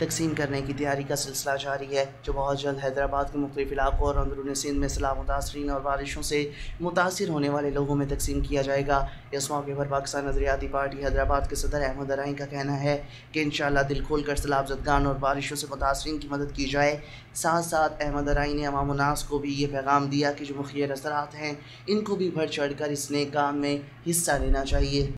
तकसीम करने की तैयारी का सिलसिला जारी है, जो बहुत जल्द हैदराबाद के मुख्तु इलाकों और अंदरून सिंध में सैलाब मुतासरीन और बारिशों से मुतासर होने वाले लोगों में तकसीम किया जाएगा। इस मौके पर पाकिस्तान नजरियाती पार्टी हैदराबाद के सदर अहमद अराई का कहना है कि इन दिल खोल कर सैलाब जदगान और बारिशों से मुतासरी की मदद की जाए। साथ साथ अहमद अराई ने अमामनास को भी ये पैगाम दिया कि जो मुखिया असरात हैं, इनको भी बढ़ चढ़ कर इस नए काम में हिस्सा लेना चाहिए।